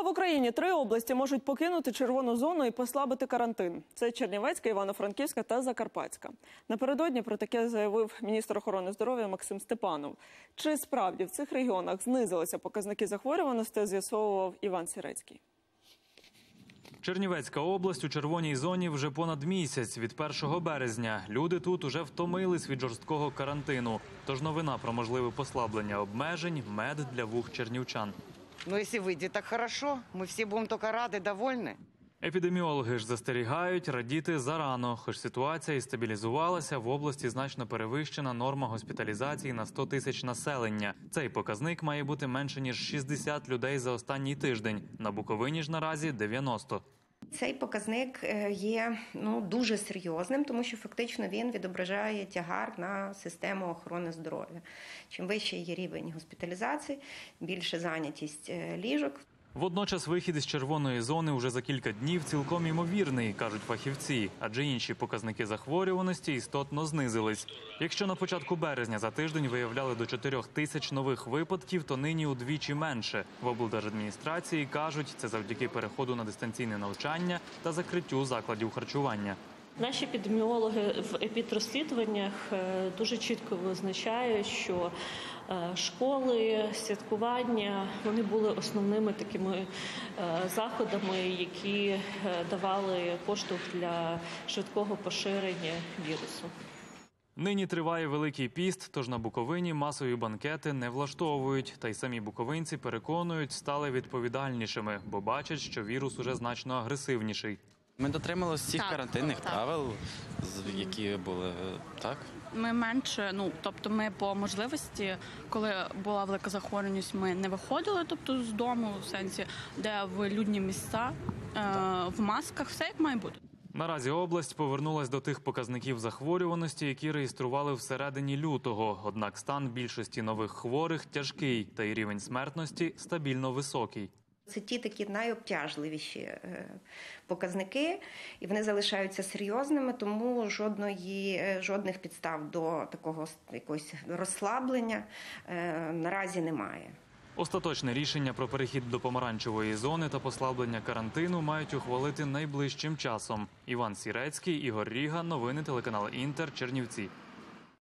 А в Україні три області можуть покинути червону зону і послабити карантин. Це Чернівецька, Івано-Франківська та Закарпатська. Напередодні про таке заявив міністр охорони здоров'я Максим Степанов. Чи справді в цих регіонах знизилися показники захворюваності, з'ясовував Іван Сірецький. Чернівецька область у червоній зоні вже понад місяць від 1 березня. Люди тут уже втомились від жорсткого карантину. Тож новина про можливе послаблення обмежень мед для вух чернівчан. Но если выйдет так хорошо, мы все будем только рады, довольны. Епідеміологи ж застерігають радіти зарано, хоч ситуація і стабілізувалася в області значно перевищена норма госпіталізації на 100 тисяч населення. Цей показник має бути менше ніж 60 людей за останній тиждень. На Буковині ж наразі 90. Цей показник е, є ну дуже серйозним, тому що фактично він відображає тягар на систему охорони здоров'я. Чим вищий є рівень госпіталізації, більше зайнятість е, ліжок. Водночас вихід із червоної зони уже за кілька днів цілком імовірний, кажуть фахівці, адже інші показники захворюваності істотно знизились. Якщо на початку березня за тиждень виявляли до 4 тисяч нових випадків, то нині удвічі менше. В облдержадміністрації кажуть, це завдяки переходу на дистанційне навчання та закриттю закладів харчування. Наші епідеміологи в епідрозслідуваннях е, дуже чітко визначають, що е, школи, святкування вони були основними такими е, заходами, які давали поштовх для швидкого поширення вірусу. Нині триває великий піст, тож на Буковині масові банкети не влаштовують. Та й самі буковинці переконують, стали відповідальнішими, бо бачать, що вірус уже значно агресивніший. Ми дотрималися всіх Так, карантинних так. правил, з- які були так. Ми менше, ну тобто, ми по можливості, коли була велика захворюваність, ми не виходили, тобто з дому, в сенсі, де в людні місця, е, в масках, все як має бути. Наразі область повернулась до тих показників захворюваності, які реєстрували всередині лютого. Однак стан більшості нових хворих тяжкий, та й рівень смертності стабільно високий. Це ті такі найобтяжливіші е, показники, і вони залишаються серйозними, тому жодної, е, жодних підстав до такого якогось розслаблення е, наразі немає. Остаточне рішення про перехід до помаранчевої зони та послаблення карантину мають ухвалити найближчим часом. Іван Сірецький, Ігор Ріга, новини телеканал Інтер, Чернівці.